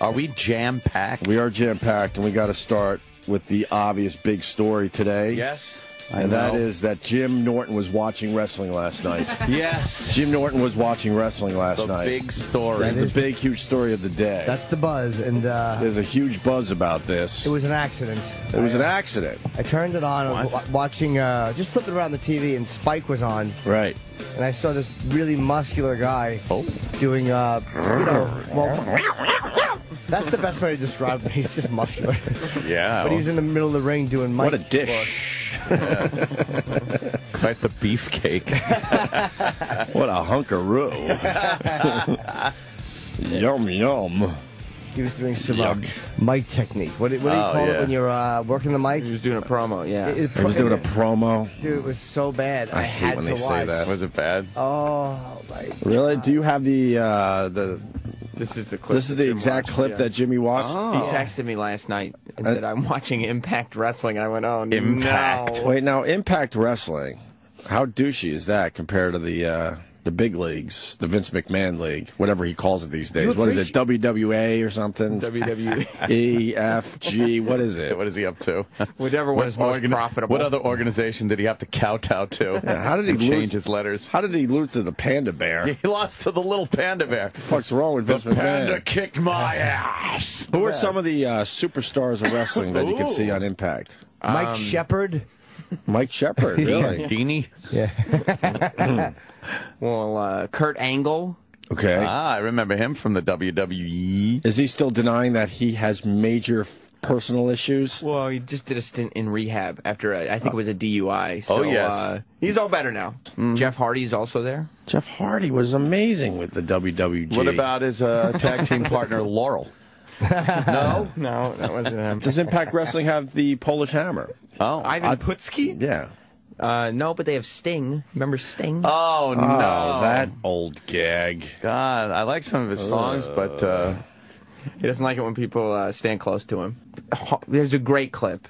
Are we jam packed? We are jam packed, and we got to start with the obvious big story today. Yes. I And that know. is that Jim Norton was watching wrestling last night. Yes. Jim Norton was watching wrestling last The night. big story. This is the big, huge story of the day. That's the buzz, and uh, There's a huge buzz about this. it was an accident. It was an accident. I turned it on, I was wa- watching, uh, just flipping around the TV, and Spike was on, Right. and I saw this really muscular guy Oh. doing, uh, you know, well, that's the best way to describe him. He's just muscular. Yeah. but he was in the middle of the ring doing Mike. What a dish. Quite the beefcake. What a hunkaroo. yum, yum. He was doing some um, mic technique. What, do- what do you Oh, call yeah. it when you're uh, working the mic? He was doing a promo, yeah. It- it- He was doing a promo. Dude, it was so bad. I, I hate had when to they say watch. that. Was it bad? Oh my! Really? Do you have the uh, the? This is the clip. This is the exact watched, clip yeah. that Jimmy watched. He texted me last night and Uh, said, I'm watching Impact Wrestling. And I went, oh, Impact. no. Wait, now Impact Wrestling, how douchey is that compared to the uh, the big leagues, the Vince McMahon league, whatever he calls it these days? What is it, WWA or something? WWE. E F G. What is it? What is he up to? Whatever one is most profitable. What other organization did he have to kowtow to? Yeah, how did he lose- change his letters? How did he lose to the Panda Bear? He lost to the little panda bear. the fuck's wrong with Vince The Vince panda kicked my ass. Who are some of the uh, superstars of wrestling that you can see on Impact? Mike Um, Shepard. Mike Shepard, really? Deanie. Yeah. Well, uh, Kurt Angle. Okay. Ah, I remember him from the. WWE. Is he still denying that he has major personal issues? Well, he just did a stint in rehab after, a, I think it was a DUI. So, Oh, yes. Uh, he's all better now. Jeff Hardy's also there. Jeff Hardy was amazing with the WWG. What about his uh, tag team partner Laurel? No, no, that wasn't him. Does Impact Wrestling have the Polish Hammer? Oh. Ivan Putski? Yeah. Uh, no, but they have Sting. Remember Sting? Oh no! Oh, that old gag. God, I like some of his songs, but uh, He doesn't like it when people uh, stand close to him. There's a great clip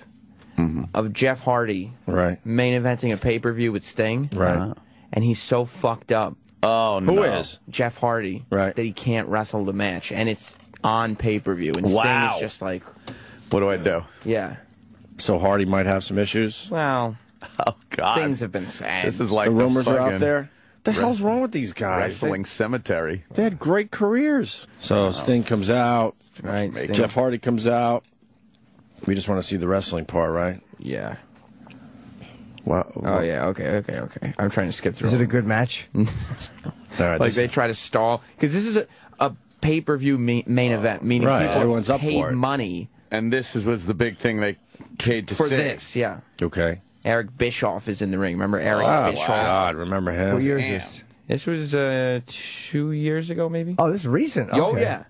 of Jeff Hardy Right. main eventing a pay per view with Sting. Right. And he's so fucked up, oh no! Who is? Jeff Hardy, Right. that he can't wrestle the match. And it's on pay per view. And Wow. Sting is just like, What do I do? yeah. So Hardy might have some issues. Well, Oh God! things have been said. This is like The rumors are out there. The hell's wrong with these guys? Wrestling cemetery. They, they had great careers. So Sting comes out. right. Sting. Jeff Hardy comes out. We just want to see the wrestling part, right? Yeah. Wow. Oh, yeah. Okay, okay, okay. I'm trying to skip through. Is it a good match? All right. like this- they try to stall because this is a, a pay per view ma- main uh, event, meaning Right, people everyone's up paid for it. money And this is, was the big thing they paid to for see. this. Yeah, okay. Eric Bischoff is in the ring. Remember Eric Oh, Bischoff? God. Remember him? What year is this? This was uh, two years ago, maybe. Oh, this is recent. Oh Okay. yeah.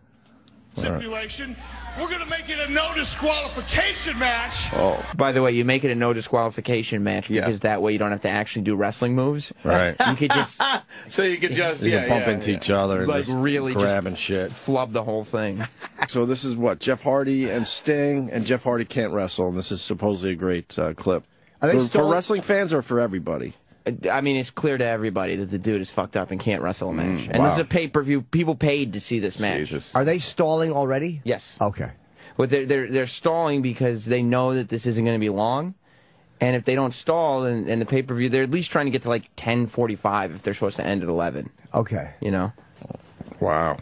stipulation. We're going to make it a no disqualification match. Oh, by the way, you make it a no disqualification match Yeah. because that way you don't have to actually do wrestling moves. Right. You could just So you could just You yeah, can bump yeah, into yeah. each other and Like, just really just- grab and shit. flub the whole thing. So this is what Jeff Hardy and Sting, and Jeff Hardy can't wrestle, and this is supposedly a great uh, clip. Are they For, for wrestling fans or for everybody? I mean, it's clear to everybody that the dude is fucked up and can't wrestle a mm, match. and wow. this is a pay per view. People paid to see this match. Jesus. Are they stalling already? Yes. Okay. But they're, they're, they're stalling because they know that this isn't going to be long. And if they don't stall and, and the pay per view, they're at least trying to get to like 10:45 if they're supposed to end at 11. Okay. You know. Wow.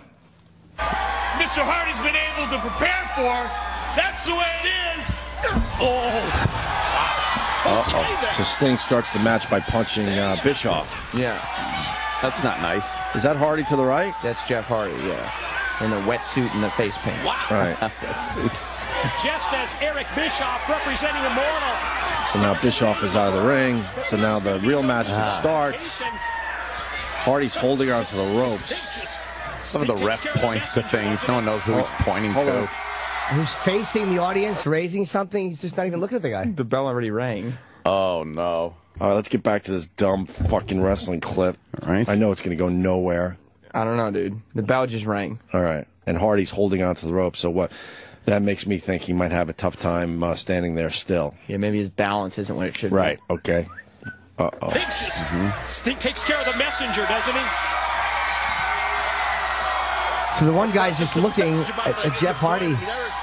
Mr. Hardy's been able to prepare for. That's the way it is. Oh. Okay, then. So Sting starts the match by punching uh, Bischoff. Yeah. That's not nice. Is that Hardy to the right? That's Jeff Hardy. Yeah. In the wetsuit and the face paint. Right. That suit. just as Eric Bischoff representing Immortal. So now Bischoff is out of the ring. So now the real match can start. Hardy's holding onto the ropes. Some of the ref points to things. No one knows who he's pointing to. on. Who's facing the audience, raising something? He's just not even looking at the guy. The bell already rang. Oh no! All right, let's get back to this dumb fucking wrestling clip. All right. I know it's going to go nowhere. I don't know, dude. The bell just rang. All right. And Hardy's holding onto the rope. So what? That makes me think he might have a tough time uh, standing there still. Yeah, maybe his balance isn't what it should be. Right. Okay. Uh oh. Stink takes care of the messenger, doesn't he? So the one guy's just looking at, at Jeff Hardy.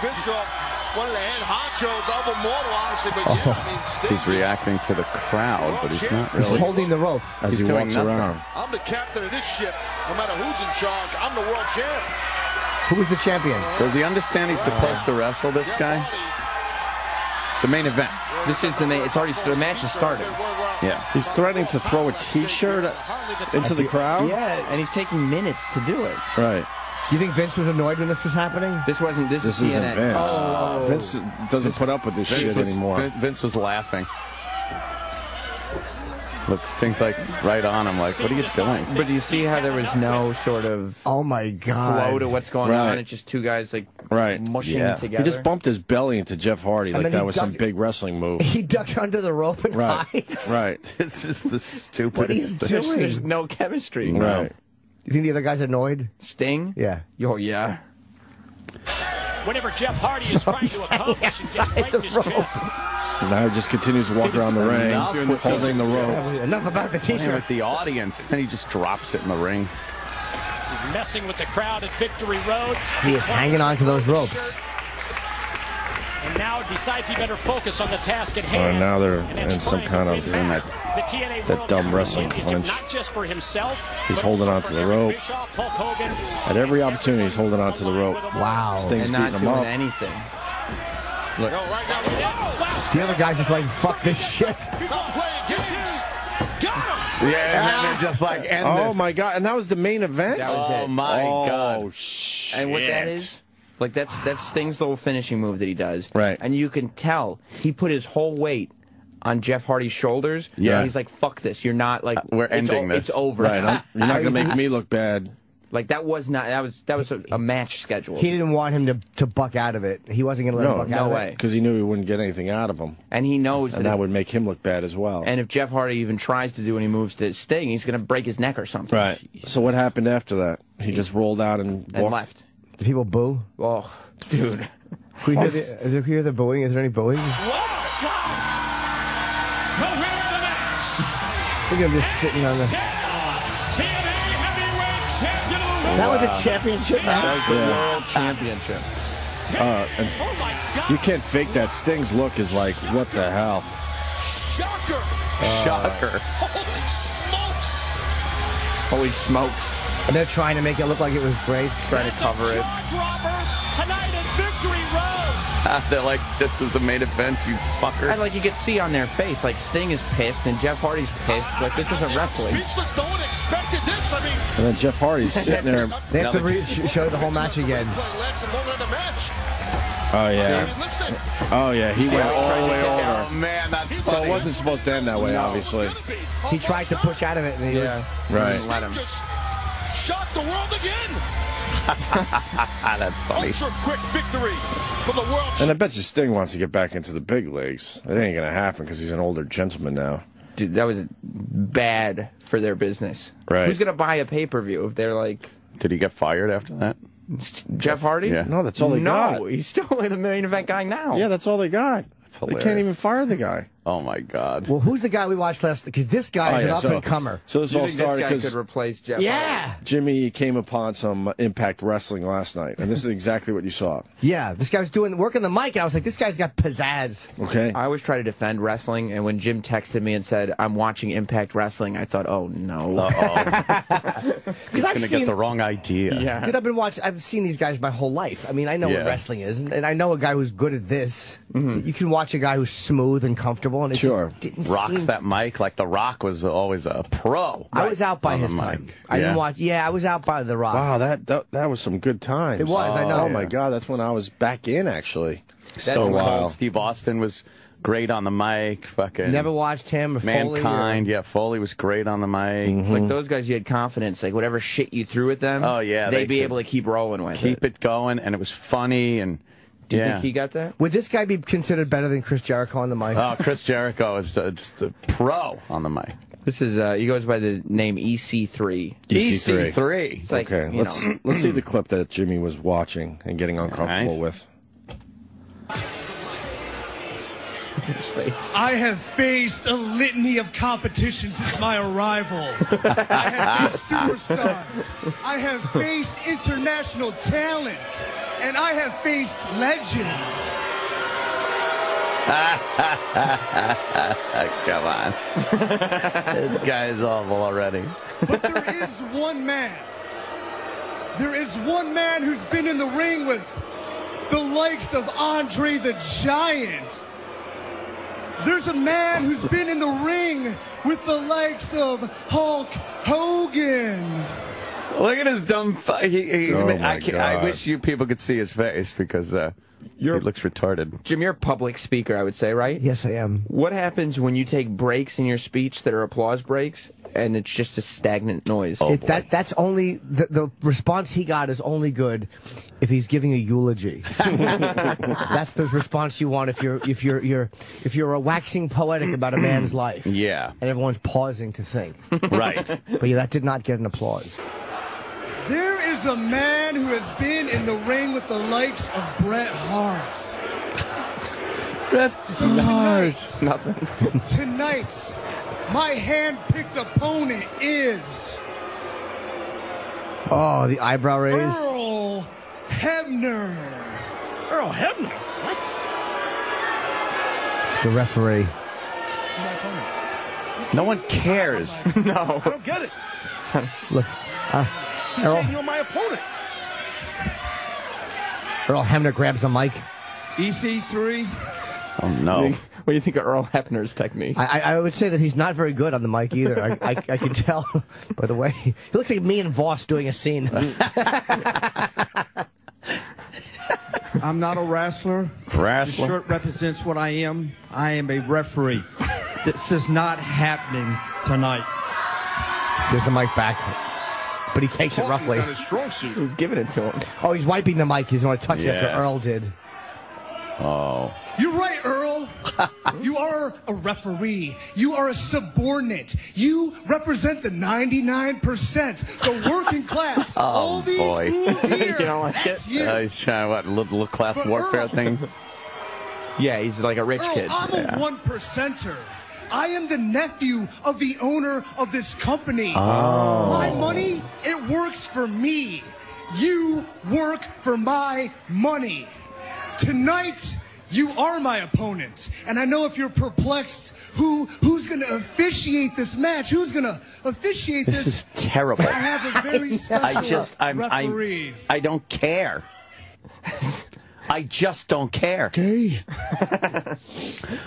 Eric Bischoff, one of the head honchos of Immortal, honestly, but yeah, I oh, mean, He's reacting to the crowd, but he's not He's really. holding the rope. As He's he walks nothing. around. I'm the captain of this ship. No matter who's in charge, I'm the world champ. Who's the champion? Does he understand he's supposed to wrestle this guy? The main event. This is the main. It's already the match has started. Yeah. He's threatening to throw a T-shirt into the crowd. Yeah, and he's taking minutes to do it. Right. You think Vince was annoyed when this was happening? This wasn't. This, This is isn't CNN. Vince. Oh. Vince doesn't put up with this Vince shit was, anymore. Vince was laughing. Looks things like right on him. Like, what are you doing? But do you see how there was no sort of Oh my God! flow to what's going Right. on? It's just two guys like Right. mushing Yeah. together. He just bumped his belly into Jeff Hardy like that was some big wrestling move. He ducks under the rope and Right. hides. Right. It's just the What are you stupidest thing. There's, doing? there's no chemistry. Right. You think the other guy's annoyed? Sting. Yeah. Oh yeah. Whenever Jeff Hardy is trying to accomplish and gets right in his Outside chest. Now he just continues to walk around the ring, Enough with holding the rope. Enough about the Playing T-shirt. with the audience, and he just drops it in the ring. He's messing with the crowd at Victory Road. He is hanging on to those ropes. And now decides he better focus on the task at Oh, hand. now they're in some kind of win back the TNA that dumb wrestling Championship, clinch. Not just for himself. He's holding also on to the rope. Bischoff, Hogan, At every opportunity, he's holding on to the rope. Wow. Sting's and not beating him doing up. anything. Yo, right now, look at wow. The other guy's just like, fuck this shit. He's not playing games. Got him. Yeah, and then it's just like end Oh this. my god! And that was the main event. That was Oh it. my oh, god. shit! And what that is, like that's that's Sting's little finishing move that he does. Right. And you can tell he put his whole weight on Jeff Hardy's shoulders. Yeah. And he's like, "Fuck this! You're not like uh, we're ending o- this." It's over. Right. I'm- you're not gonna make me look bad. like that was not that was that was a, a match schedule. He didn't want him to, to buck out of it. He wasn't going to let No, him buck no out of way. it. Because he knew he wouldn't get anything out of him, and he knows and that. that if- would make him look bad as well. and if Jeff Hardy even tries to do any moves to Sting, he's gonna break his neck or something. right. So what happened after that? He just rolled out and, And walked. left. Do people boo? Oh, dude. Can we hear the, did you hear the booing? Is there any booing? What a shot. The winner of the match. I think I'm just sitting on the. TNA Heavyweight Champion of the world. That was a championship match. That was the World Championship. Uh, and Oh my God. you can't fake that. Sting's look is like, what the hell? Shocker. Shocker. Holy smokes. Holy smokes. And they're trying to make it look like it was great. Trying to cover it. Ah, Charge tonight at Victory Road. They're like, this was the main event, you fucker. And like you could see on their face, like Sting is pissed and Jeff Hardy's pissed. Like this isn't wrestling. Speechless. No one expected this. I mean, And then Jeff Hardy's sitting there. They have to re- show the whole match again. play last moment of the match. Oh yeah. mean, listen. Oh yeah. He went all the way over. Oh man, that's So funny. it wasn't supposed to end that way, obviously. He tried to push out of it, and he Yeah. was, Right. Didn't Let him. Just shocked the world again. That's funny. Ultra quick victory for the world. And I bet you Sting wants to get back into the big leagues. It ain't gonna happen because he's an older gentleman now. Dude, that was bad for their business. Right. Who's gonna buy a pay per view if they're like Did he get fired after that? Jeff Hardy? Yeah. No, that's all they no, got. he's still the main event guy now. Yeah, that's all they got. They hilarious. can't even fire the guy. Oh my god. well, who's the guy we watched last? Because this guy Oh, is yeah, an up and comer. So this Do you all this started guy because could replace Jeff? Yeah, Jimmy came upon some Impact Wrestling last night, and this is exactly what you saw. yeah. This guy was doing working the mic. And I was like, this guy's got pizzazz. Okay. I always try to defend wrestling, and when Jim texted me and said I'm watching Impact Wrestling, I thought, oh no. Because I'm Gonna seen. get the wrong idea. yeah. Dude, I've been watching. I've seen these guys my whole life. I mean, I know Yeah. what wrestling is, and, and I know a guy who's good at this. Mm-hmm. You can watch a guy who's smooth and comfortable, and it Sure. just didn't Rocks seem- that mic like the Rock was always a pro. I was out by on the his mic. time. I Yeah. didn't watch. Yeah, I was out by the Rock. Wow, that, that that was some good times. It was, I know. Oh my God, that's when I was back in actually. That's For a when while. Steve Austin was great on the mic. Fucking Never watched him. Or Foley or- Mankind. Yeah, Foley was great on the mic. Mm-hmm. Like those guys, you had confidence. Like whatever shit you threw at them, Oh, yeah, they'd they be able to keep rolling with Keep it going, and it was funny. And Do you yeah. think he got that? Would this guy be considered better than Chris Jericho on the mic? Oh, Chris Jericho is uh, just the pro on the mic. This is uh, he goes by the name EC3. EC3. EC3. Like Okay, let's know, let's see the clip that Jimmy was watching and getting uncomfortable Nice. with. His face. I have faced a litany of competition since my arrival. I have faced superstars. I have faced international talents. And I have faced legends. Come on. this guy's awful already. But there is one man. There is one man who's been in the ring with the likes of Andre the Giant. There's a man who's been in the ring with the likes of Hulk Hogan. Look at his dumb. Fi- he, he's, Oh, I, my can't- I wish you people could see his face because uh, he looks retarded. Jim, you're a public speaker, I would say, right? Yes, I am. What happens when you take breaks in your speech that are applause breaks and it's just a stagnant noise? Oh, it, that that's only the, the response he got is only good if he's giving a eulogy. that's the response you want if you're if you're you're if you're a waxing poetic about a man's life. Yeah. And everyone's pausing to think. Right. But yeah, that did not get an applause. There is a man who has been in the ring with the likes of Bret Hart. Bret So tonight, Nothing. tonight, my hand-picked opponent is Oh, the eyebrow raise. Earl Hebner. Earl Hebner. What? The referee. No one cares. No. I don't get it. Look, uh, He's Earl. saying you're my opponent. Earl Hebner grabs the mic. EC3. Oh no. What do you think of Earl Hebner's technique? I, I, I would say that he's not very good on the mic either. I, I, I can tell by the way he looks like me and Vos doing a scene. I'm not a wrestler. Wrestler. The shirt represents what I am. I am a referee. this is not happening tonight. Gives the mic back, but he takes it roughly. Not his strong suit. He's giving it to him. Oh, he's wiping the mic. He's going to touch it Yes. after Earl did. Oh. You're right, Earl. you are a referee. You are a subordinate. You represent the 99%, the working class. All these boy. rules here. You don't like that's it? you. Uh, he's trying what little, little class But warfare Earl- thing. Yeah, he's like a rich Earl, kid. I'm a one percenter. I am the nephew of the owner of this company. My money, it works for me. You work for my money. Tonight, you are my opponent. And I know if you're perplexed, who who's gonna officiate this match? Who's gonna officiate this? This is terrible. I have a very special I just, I'm, referee. I, I don't care. I just don't care. Hey,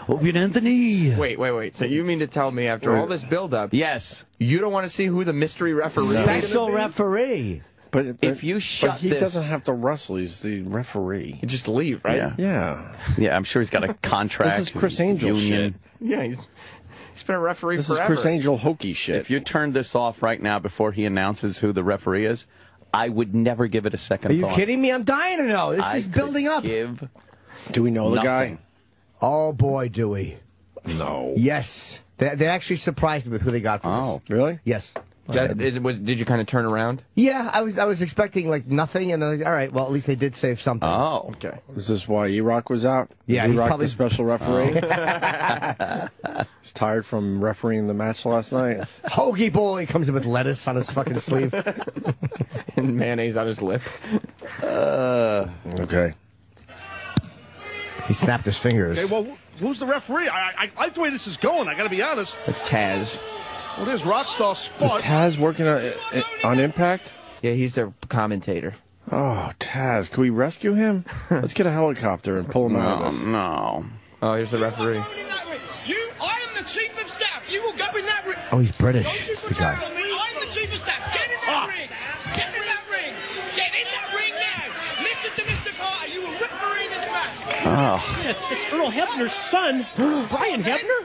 Open Anthony. Wait, wait, wait. So you mean to tell me after all this buildup, Yes. you don't want to see who the mystery referee is? special gonna be? referee. But If you shut but he this- doesn't have to wrestle. He's the referee. You just leave, right? Yeah. Yeah. Yeah, I'm sure he's got a contract. This is Criss Angel union. Yeah, he's, he's been a referee This forever. is Criss Angel hokey shit. If you turn this off right now before he announces who the referee is, I would never give it a second Are you thought. kidding me? I'm dying to know. This I is building could up. Give Do we know the guy? Oh boy, do we? No. Yes, they, they actually surprised me with who they got for this. Oh. this. Really? Yes. That, is, was, did you kind of turn around? Yeah, I was I was expecting like nothing, and then, all right, well at least they did save something. Oh. Okay. Is this why E-Rock was out? Yeah, Is he's E-Rock probably- the special referee. he's tired from refereeing the match last night. Hoagie boy comes in with lettuce on his fucking sleeve. And mayonnaise on his lip. Uh. Okay. He snapped his fingers. Okay, well, who's the referee? I, I, I like the way this is going. I got to be honest. That's Taz. Well, there's Rockstar Is Spud. Taz working on, on Impact? Yeah, he's their commentator. Oh, Taz, can we rescue him? Let's get a helicopter and pull him out of this. no. Oh, here's the referee. You, I am the chief of staff. You will go in that ring. oh, he's Don't British. you The put guy. on me. I'm the chief of staff. Get in that ah. ring. Get in that ring. Get in that ring now. Listen to Mr. Carter. You will referee this match. Ah. It's, it's Earl Hebner's son, Brian Hebner.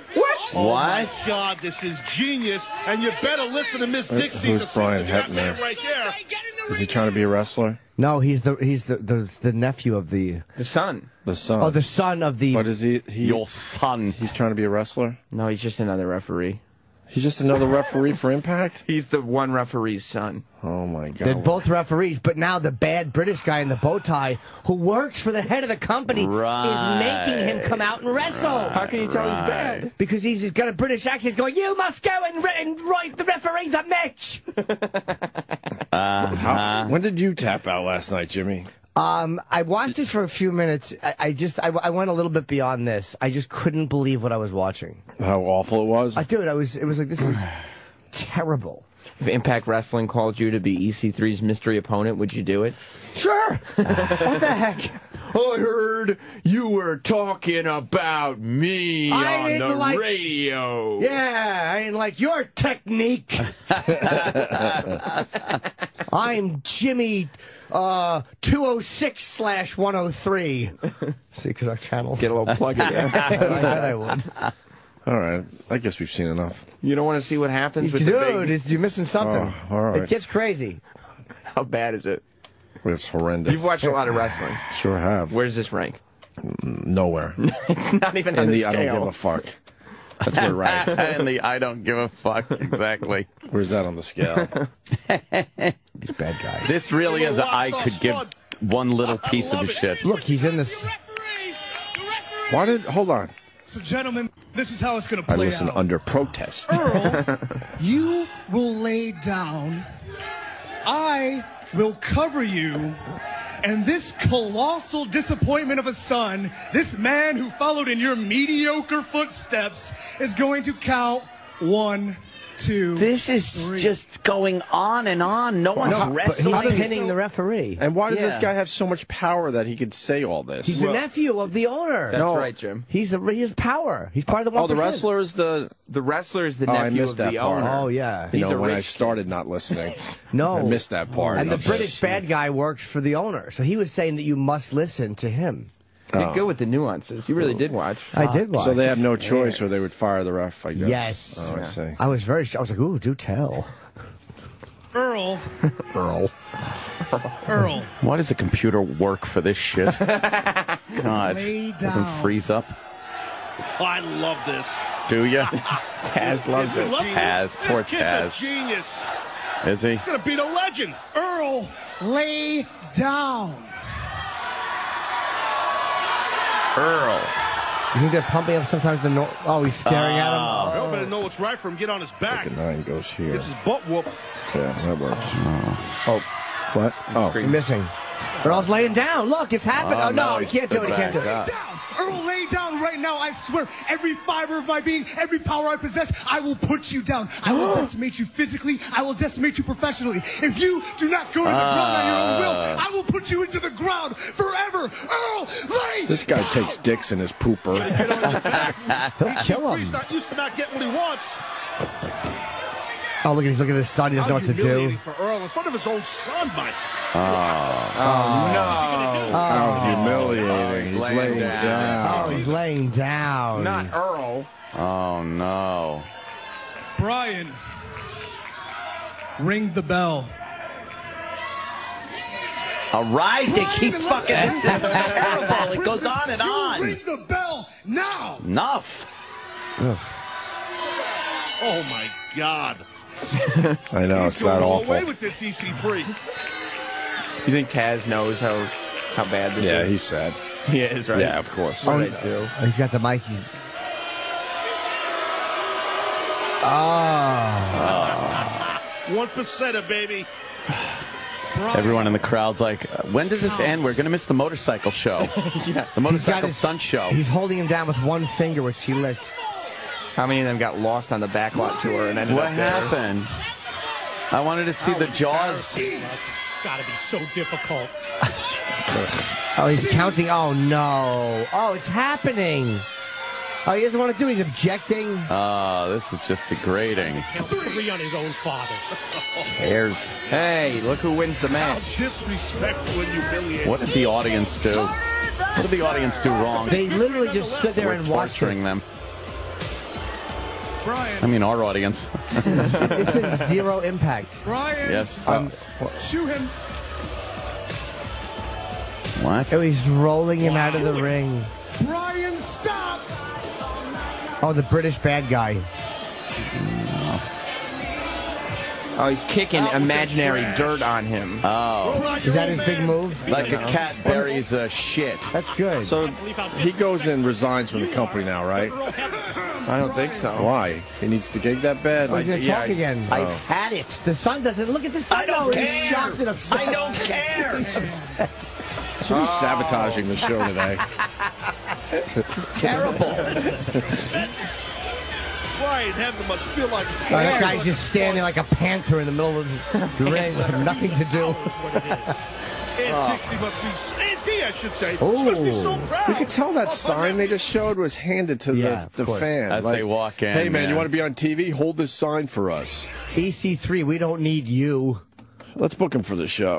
What? Oh my God, this is genius, and you better listen to Miss Who- Dixie's who's Brian assistant. That's Hebner? it right there. Say, get in the Is he trying to be a wrestler? No, he's the he's the the, the nephew of the The son. The son. oh the son of the. But is he? he Your son. he's trying to be a wrestler. No, he's just another referee. He's just another referee for Impact. He's the one referee's son. Oh my god! They're both referees, but now the bad British guy in the bow tie, who works for the head of the company, is making him come out and wrestle. How can you tell he's bad? Because he's got a British accent. He's going, "You must go and, ri- and write the referee the match." Uh-huh. How- when did you tap out last night, Jimmy? Um, I watched it for a few minutes. I, I just, I, I went a little bit beyond this. I just couldn't believe what I was watching. How awful it was. I dude, I was, it was like this is terrible. If Impact Wrestling called you to be EC3's mystery opponent, would you do it? Sure. what the heck? I heard you were talking about me I on the like- radio. Yeah, I ain't like your technique. I'm Jimmy uh, 206 slash 103. See, because our channels. Get a little plug in. I bet I would. All right, I guess we've seen enough. You don't want to see what happens with the Dude, big... you're missing something. Oh, all right. It gets crazy. How bad is it? It's horrendous. You've watched a lot of wrestling. Sure have. Where's this rank? Nowhere. It's not even on In the the I don't give a fuck. That's where it ranks. and the I don't give a fuck. Exactly. Where's that on the scale? He's a bad guy. This really is a I could give one little piece of a shit. Look, he's in this. Referee! The referee! Why did? Hold on. So, gentlemen, this is how it's going to play I play listen out. under protest. Earl, you will lay down. I will cover you. And this colossal disappointment of a son, this man who followed in your mediocre footsteps, is going to count one, two. This is three. just going on and on. No one's No, but he's wrestling. pinning the referee. And why does this guy have so much power that he could say all this? He's the nephew of the owner. That's No. right, Jim. He's a, he has power. He's part of the one. oh, the wrestler is the. The wrestler is the Oh, I nephew missed of that the part. owner. Oh yeah. You He's know, a when I rich started not listening. No, I missed that part. And the British this. bad guy works for the owner, so he was saying that you must listen to him. You're oh. good with the nuances. You really oh. did watch. I did watch. So they have no choice, or they would fire the ref. I guess. Yes. Oh, I see. I was very. I was like, ooh, do tell. Earl, Earl. Earl, Why does the computer work for this shit? God, Lay doesn't freeze up. I love this. Do you? Taz loves it. Love Taz, this. poor this kid's Taz. a genius. Is he? He's Gonna beat a legend. Earl, lay down. Earl. You think they're pumping up sometimes the no- Oh, he's staring at him. Ah. Earl better know what's right for him. Get on his back. The nine goes here. Gets his butt whooped. Yeah, that works. Oh, what? Oh, You're missing. Earl's laying down. Look, it's happened. Oh, Oh, no, no, he he can't do it. He can't do it. up. down. Earl, lay down right now. I swear, every fiber of my being, every power I possess, I will put you down. I will decimate you physically. I will decimate you professionally. If you do not go to the ground on your own will, Ah. I will put you into the ground forever. Earl, lay this guy takes dicks in his pooper. He'll kill He's not used to not getting what he wants. Oh, look, he's looking at his son. He doesn't know what to do. for Earl in front of his own son, Mike. Ah. Oh, oh. How humiliating. he's He's laying laying down. down. Oh, he's laying down. Not Earl. Oh no. Brian, ring the bell. All right, they keep fucking. This is terrible. It Listen, goes on and you on. Ring the bell now. Enough. Oh my God. I know He's it's that going all awful. away with this E EC3. You think Taz knows how how bad this Yeah, is? Yeah, he's sad. he is right. Yeah, of course. What did I do? Oh, he's got the mic. He's. Oh. One percenter, baby. Everyone in the crowd's like, uh, when does this end? We're gonna miss the motorcycle show. The He's motorcycle his stunt show. He's holding him down with one finger, which he licked. How many of them got lost on the backlot tour and ended What up there? happened? I wanted to see the Jaws. Gotta be so difficult. Oh, he's counting. Oh no! Oh, it's happening. Oh, he doesn't want to do. it. He's objecting. Oh, this is just degrading. Count three on his own father. Cares. Hey, look who wins the match. How Disrespectful and humiliating. What did the audience do? What did the audience do wrong? They literally just stood there We're and watched torturing him. them. Brian, I mean, our audience. It's a zero impact. Brian, yes. Um, shoot him. what? oh, he's rolling him out of the ring. Brian, stop. Oh, the British bad guy. Oh, he's kicking imaginary dirt on him. Oh. Is that his big move? Like a cat buries a shit. That's good. So he goes and resigns from the company now, right? I don't think so. Why? He needs to gig that bad? Oh, he's gonna yeah, talk again. Oh. I've had it. The son doesn't look at the son. I don't care. He's shocked and upset. I don't care. He's upset. So he's sabotaging the show today. it's Terrible. Brian Hebner must feel like Oh, that guy's just standing like a panther in the middle of the ring with nothing to do. And oh. Dixie must be, and D, I should say, Ooh. must be so proud. You could tell that sign they just showed was handed to Yeah, the, the fan. As they walk in, Hey, man, yeah. you want to be on TV? Hold this sign for us. EC3, we don't need you. Let's book him for the show.